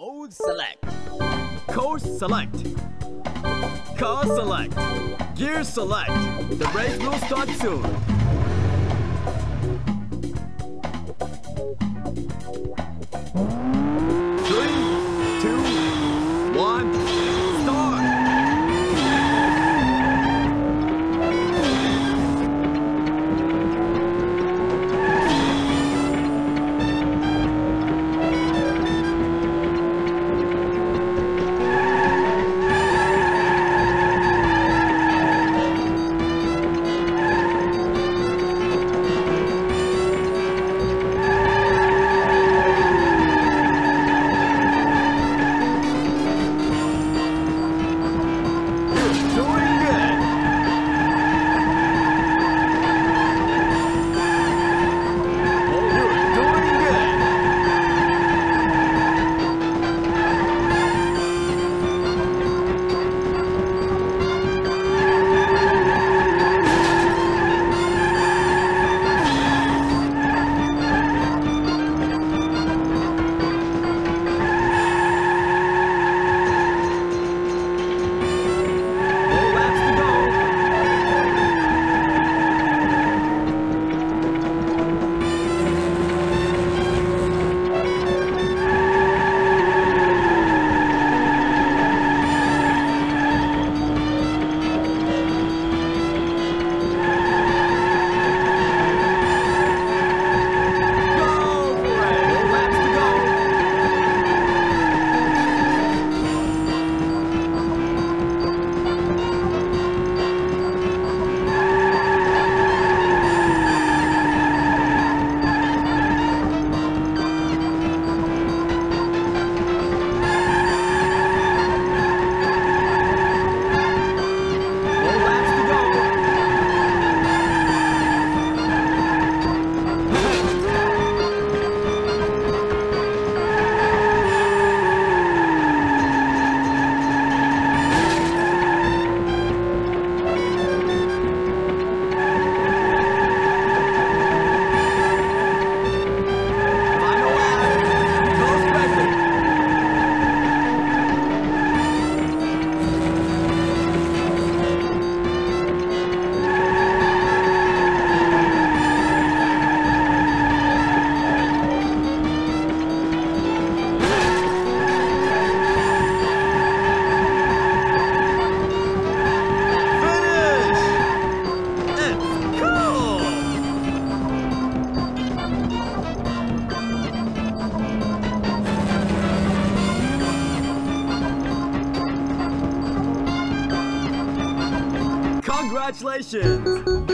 Mode select. Course select. Car select. Gear select. The race will start soon. Congratulations!